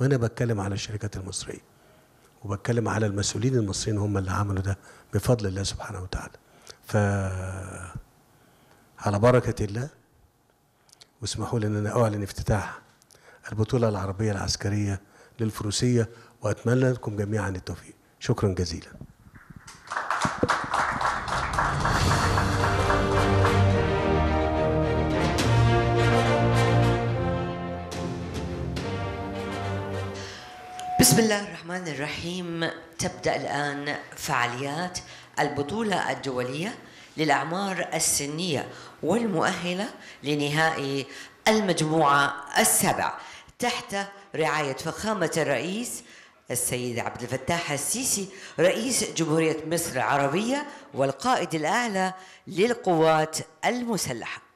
وهنا بتكلم على الشركات المصرية وبتكلم على المسؤولين المصريين هم اللي عملوا ده بفضل الله سبحانه وتعالى. ف على بركة الله واسمحوا لي إن أنا أعلن افتتاح البطولة العربية العسكرية للفروسية وأتمنى لكم جميعا التوفيق. شكرا جزيلا. بسم الله الرحمن الرحيم. تبدأ الآن فعاليات البطولة الدولية للأعمار السنية والمؤهلة لنهائي المجموعة السبع تحت رعاية فخامة الرئيس السيد عبد الفتاح السيسي رئيس جمهورية مصر العربية والقائد الأعلى للقوات المسلحة.